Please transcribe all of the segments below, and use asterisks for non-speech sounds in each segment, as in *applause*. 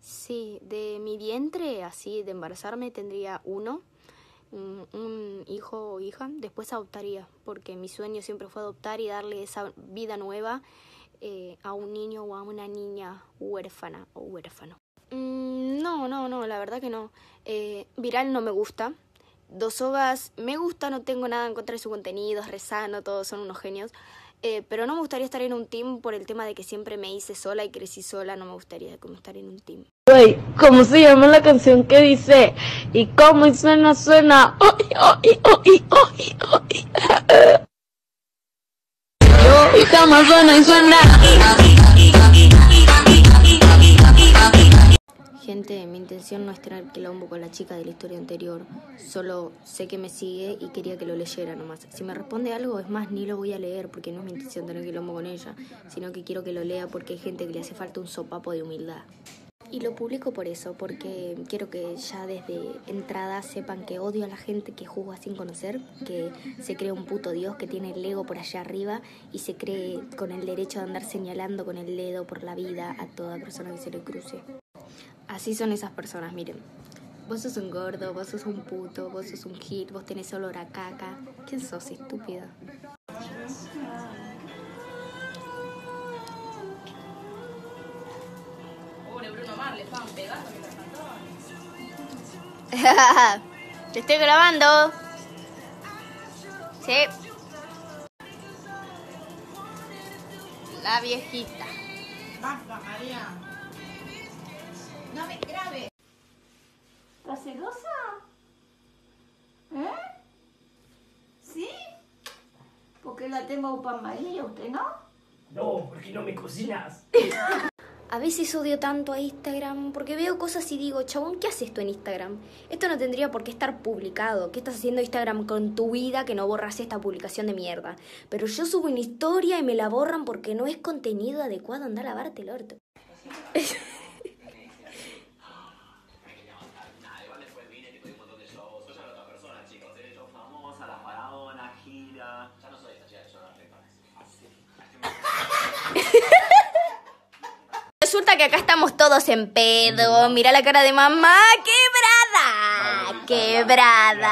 Sí, de mi vientre, así, de embarazarme, tendría uno, un, hijo o hija. Después adoptaría, porque mi sueño siempre fue adoptar y darle esa vida nueva eh, a un niño o a una niña huérfana o huérfano. Mm, no, no, no, la verdad que no. Eh, viral no me gusta. Dos Hogas me gusta, no tengo nada en contra de su contenido, es todos son unos genios. Eh, pero no me gustaría estar en un team por el tema de que siempre me hice sola y crecí sola, no me gustaría como estar en un team. Güey, ¿cómo se llama la canción que dice? Y cómo suena, suena. Y suena y suena. Mi intención no es tener quilombo con la chica de la historia anterior. Solo sé que me sigue y quería que lo leyera nomás. Si me responde algo, es más, ni lo voy a leer porque no es mi intención tener quilombo con ella, sino que quiero que lo lea porque hay gente que le hace falta un sopapo de humildad. Y lo publico por eso, porque quiero que ya desde entrada sepan que odio a la gente que juzga sin conocer, que se cree un puto dios que tiene el ego por allá arriba y se cree con el derecho de andar señalando con el dedo por la vida a toda persona que se le cruce. Así son esas personas, miren. Vos sos un gordo, vos sos un puto, vos sos un hit, vos tenés olor a caca. ¿Quién sos, estúpida? *laughs* Te estoy grabando. Sí. La viejita. Basta, María. No me grabes. ¿La celosa? ¿Eh? ¿Sí? Porque la tengo para María, ¿usted no? No, porque no me cocinas. *laughs* A veces odio tanto a Instagram porque veo cosas y digo, chabón, ¿qué haces tú en Instagram? Esto no tendría por qué estar publicado. ¿Qué estás haciendo Instagram con tu vida que no borras esta publicación de mierda? Pero yo subo una historia y me la borran porque no es contenido adecuado. Anda a lavarte el orto. Que acá estamos todos en pedo. Mira la cara de mamá, quebrada. Quebrada.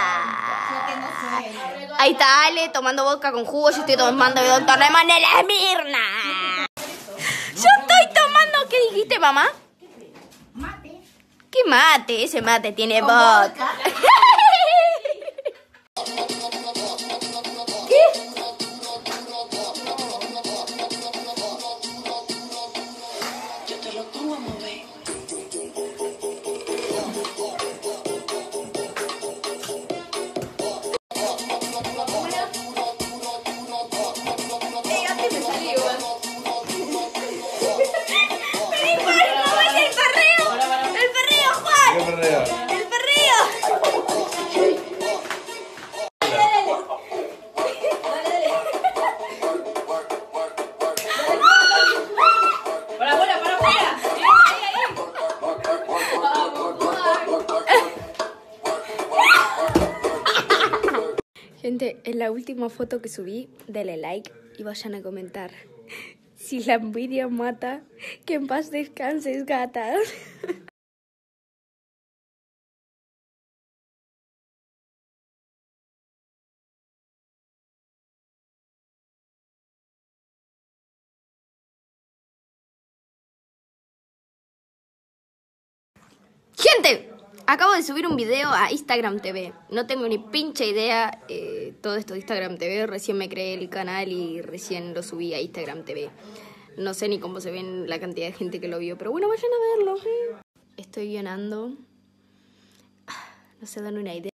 Ahí está Ale tomando vodka con jugo. Yo estoy tomando de doctor de manera Mirna. Yo estoy tomando. ¿Qué dijiste, mamá? Mate. ¿Qué mate? Ese mate tiene vodka. Gente, en la última foto que subí, denle like y vayan a comentar. *laughs* Si la envidia mata, que en paz descanses, gata. Gente, *laughs* acabo de subir un video a Instagram TV. No tengo ni pinche idea eh, todo esto de Instagram TV. Recién me creé el canal y recién lo subí a Instagram TV. No sé ni cómo se ven la cantidad de gente que lo vio, pero bueno, vayan a verlo. ¿eh? Estoy guionando. Ah, No se dan una idea.